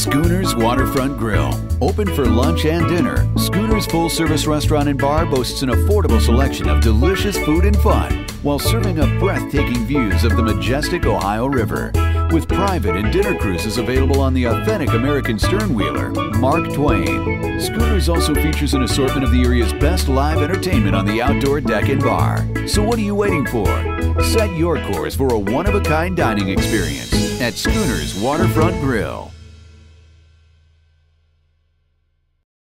Schooners Waterfront Grill. Open for lunch and dinner, Schooners full service restaurant and bar boasts an affordable selection of delicious food and fun while serving up breathtaking views of the majestic Ohio River. With private and dinner cruises available on the authentic American sternwheeler, Mark Twain. Schooners also features an assortment of the area's best live entertainment on the outdoor deck and bar. So what are you waiting for? Set your course for a one of a kind dining experience at Schooners Waterfront Grill.